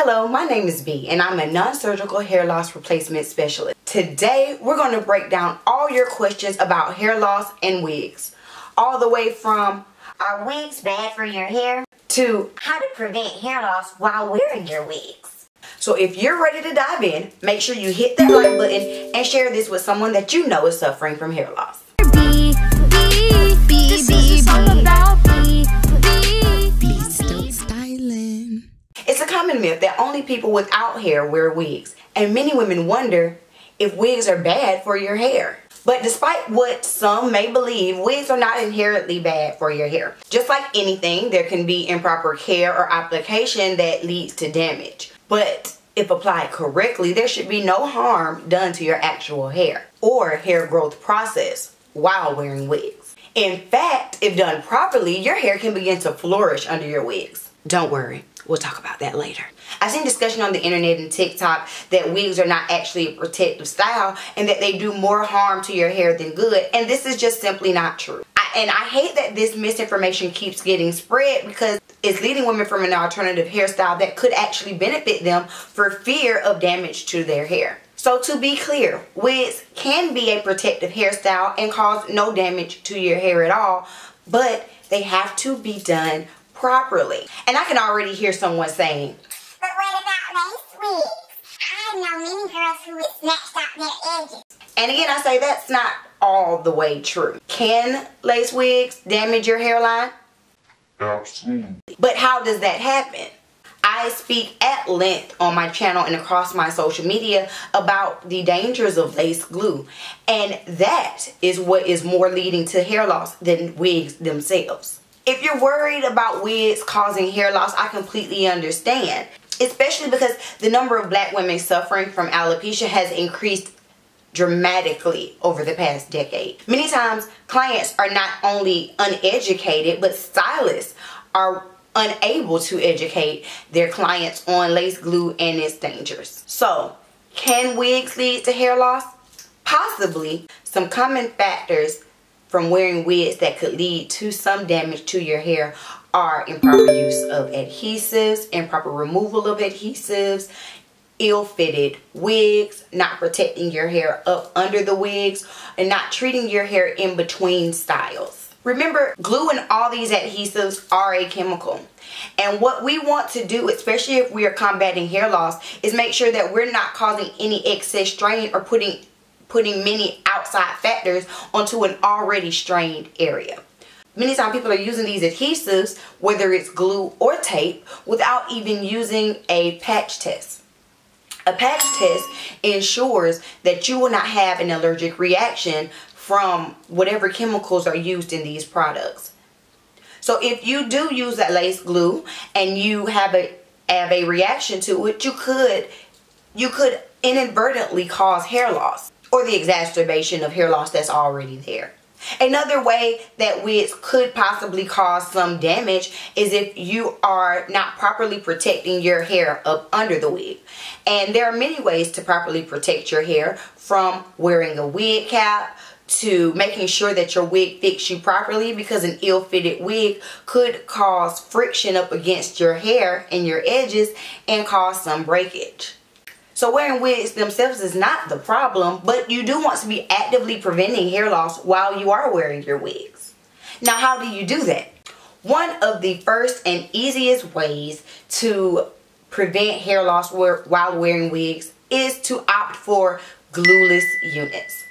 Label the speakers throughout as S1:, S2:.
S1: Hello, my name is Bee and I'm a non-surgical hair loss replacement specialist. Today, we're going to break down all your questions about hair loss and wigs. All the way from,
S2: are wigs bad for your hair?
S1: To,
S2: how to prevent hair loss while wearing your wigs.
S1: So if you're ready to dive in, make sure you hit that like button and share this with someone that you know is suffering from hair loss. Common myth that only people without hair wear wigs, and many women wonder if wigs are bad for your hair. But despite what some may believe, wigs are not inherently bad for your hair. Just like anything, there can be improper care or application that leads to damage. But if applied correctly, there should be no harm done to your actual hair or hair growth process while wearing wigs. In fact, if done properly, your hair can begin to flourish under your wigs. Don't worry, We'll talk about that later. I've seen discussion on the internet and TikTok that wigs are not actually a protective style and that they do more harm to your hair than good. And this is just simply not true. I, and I hate that this misinformation keeps getting spread because it's leading women from an alternative hairstyle that could actually benefit them for fear of damage to their hair. So to be clear, wigs can be a protective hairstyle and cause no damage to your hair at all, but they have to be done properly. And I can already hear someone saying,
S2: But what about lace wigs? I know many girls who would snatched out their edges.
S1: And again, I say that's not all the way true. Can lace wigs damage your hairline?
S3: Absolutely.
S1: But how does that happen? I speak at length on my channel and across my social media about the dangers of lace glue. And that is what is more leading to hair loss than wigs themselves. If you're worried about wigs causing hair loss, I completely understand. Especially because the number of black women suffering from alopecia has increased dramatically over the past decade. Many times, clients are not only uneducated, but stylists are unable to educate their clients on lace glue and its dangers. So, can wigs lead to hair loss? Possibly. Some common factors from wearing wigs that could lead to some damage to your hair are improper use of adhesives, improper removal of adhesives, ill-fitted wigs, not protecting your hair up under the wigs, and not treating your hair in between styles. Remember, glue and all these adhesives are a chemical. And what we want to do, especially if we are combating hair loss, is make sure that we're not causing any excess strain or putting putting many outside factors onto an already strained area. Many times people are using these adhesives, whether it's glue or tape, without even using a patch test. A patch test ensures that you will not have an allergic reaction from whatever chemicals are used in these products. So if you do use that lace glue and you have a have a reaction to it, you could you could inadvertently cause hair loss or the exacerbation of hair loss that's already there. Another way that wigs could possibly cause some damage is if you are not properly protecting your hair up under the wig. And there are many ways to properly protect your hair from wearing a wig cap to making sure that your wig fits you properly because an ill-fitted wig could cause friction up against your hair and your edges and cause some breakage. So wearing wigs themselves is not the problem, but you do want to be actively preventing hair loss while you are wearing your wigs. Now, how do you do that? One of the first and easiest ways to prevent hair loss while wearing wigs is to opt for glueless units.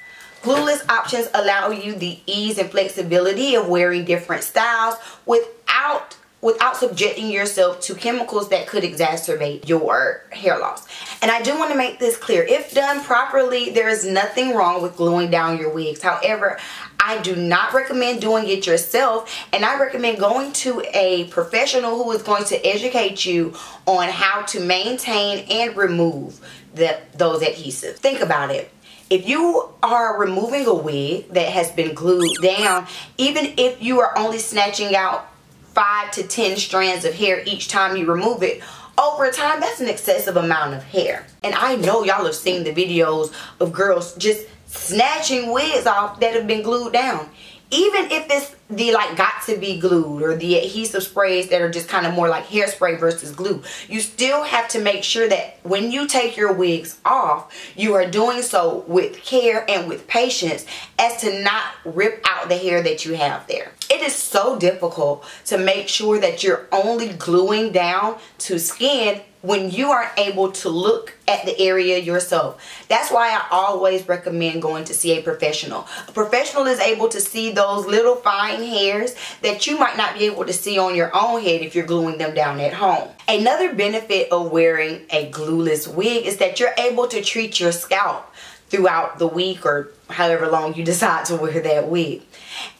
S1: Glueless options allow you the ease and flexibility of wearing different styles without without subjecting yourself to chemicals that could exacerbate your hair loss. And I do want to make this clear. If done properly, there is nothing wrong with gluing down your wigs. However, I do not recommend doing it yourself and I recommend going to a professional who is going to educate you on how to maintain and remove the, those adhesives. Think about it. If you are removing a wig that has been glued down, even if you are only snatching out five to ten strands of hair each time you remove it. Over time that's an excessive amount of hair. And I know y'all have seen the videos of girls just snatching wigs off that have been glued down even if it's the like Got2b Glued or the adhesive sprays that are just kind of more like hairspray versus glue you still have to make sure that when you take your wigs off you are doing so with care and with patience as to not rip out the hair that you have there. It is so difficult to make sure that you're only gluing down to skin when you aren't able to look at the area yourself. That's why I always recommend going to see a professional. A professional is able to see those little fine hairs that you might not be able to see on your own head if you're gluing them down at home. Another benefit of wearing a glueless wig is that you're able to treat your scalp throughout the week or however long you decide to wear that wig.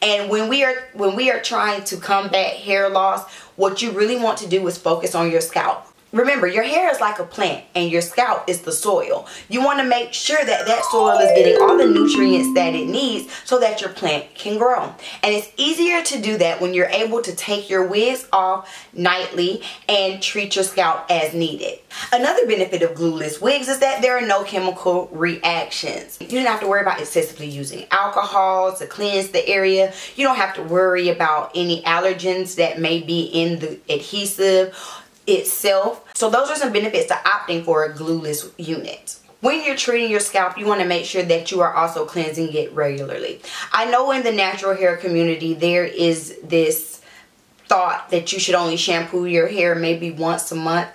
S1: And when we are when we are trying to combat hair loss, what you really want to do is focus on your scalp. Remember, your hair is like a plant and your scalp is the soil. You want to make sure that that soil is getting all the nutrients that it needs so that your plant can grow. And it's easier to do that when you're able to take your wigs off nightly and treat your scalp as needed. Another benefit of glueless wigs is that there are no chemical reactions. You don't have to worry about excessively using alcohol to cleanse the area. You don't have to worry about any allergens that may be in the adhesive itself. So those are some benefits to opting for a glueless unit. When you're treating your scalp, you want to make sure that you are also cleansing it regularly. I know in the natural hair community, there is this thought that you should only shampoo your hair maybe once a month.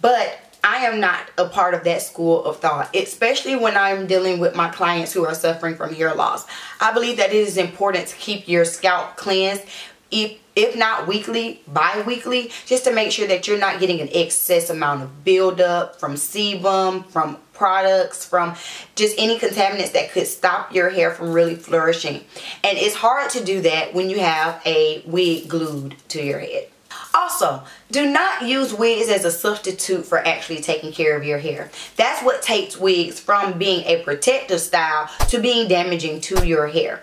S1: But I am not a part of that school of thought, especially when I'm dealing with my clients who are suffering from hair loss. I believe that it is important to keep your scalp cleansed if if not weekly, bi-weekly, just to make sure that you're not getting an excess amount of buildup from sebum, from products, from just any contaminants that could stop your hair from really flourishing. And it's hard to do that when you have a wig glued to your head. Also, do not use wigs as a substitute for actually taking care of your hair. That's what takes wigs from being a protective style to being damaging to your hair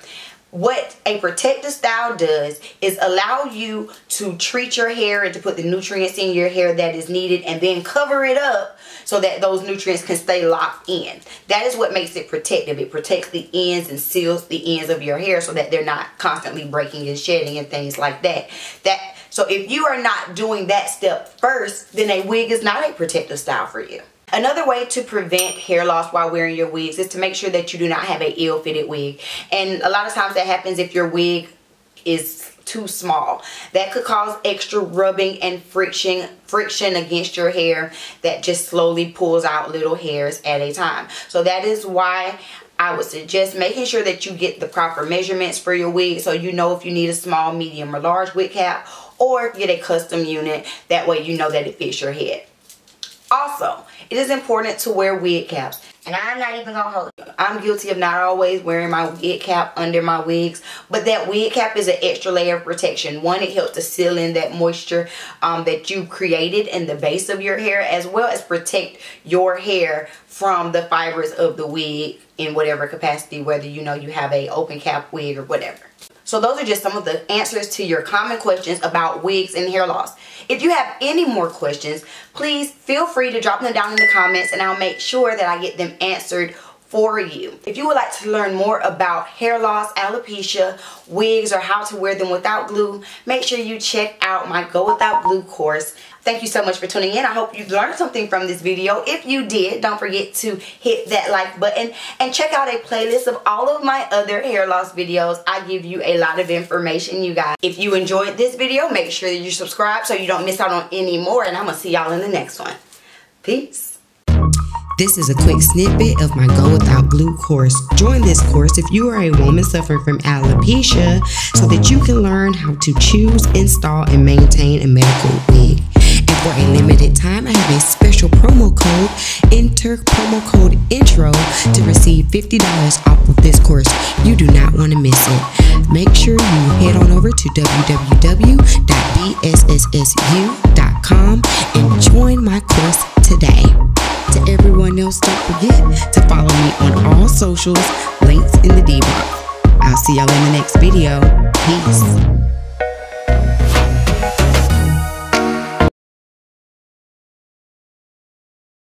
S1: what a protective style does is allow you to treat your hair and to put the nutrients in your hair that is needed and then cover it up so that those nutrients can stay locked in. That is what makes it protective. It protects the ends and seals the ends of your hair so that they're not constantly breaking and shedding and things like that. That so if you are not doing that step first, then a wig is not a protective style for you. Another way to prevent hair loss while wearing your wigs is to make sure that you do not have an ill-fitted wig. And a lot of times that happens if your wig is too small. That could cause extra rubbing and friction friction against your hair that just slowly pulls out little hairs at a time. So that is why I would suggest making sure that you get the proper measurements for your wig so you know if you need a small, medium, or large wig cap or get a custom unit. That way you know that it fits your head. Also, it is important to wear wig caps. And I'm not even gonna hold you. I'm guilty of not always wearing my wig cap under my wigs. But that wig cap is an extra layer of protection. One, it helps to seal in that moisture um, that you created in the base of your hair. As well as protect your hair from the fibers of the wig in whatever capacity. Whether you know you have a open cap wig or whatever. So those are just some of the answers to your common questions about wigs and hair loss. If you have any more questions, please feel free to drop them down in the comments and I'll make sure that I get them answered for you. If you would like to learn more about hair loss, alopecia, wigs, or how to wear them without glue, make sure you check out my Go Without Glue course. Thank you so much for tuning in. I hope you learned something from this video. If you did, don't forget to hit that like button and check out a playlist of all of my other hair loss videos. I give you a lot of information, you guys. If you enjoyed this video, make sure that you subscribe so you don't miss out on any more. And I'm going to see y'all in the next one. Peace. This is a quick snippet of my Go Without Glue course. Join this course if you are a woman suffering from alopecia so that you can learn how to choose, install, and maintain a medical wig. And for a limited time, I have a special promo code. Enter promo code INTRO to receive $50 off of this course. You do not want to miss it. Make sure you head on over to www.bsssU.com and join my course today. Everyone else, don't forget to follow me on all socials, links in the D box. I'll see y'all in the next video. Peace.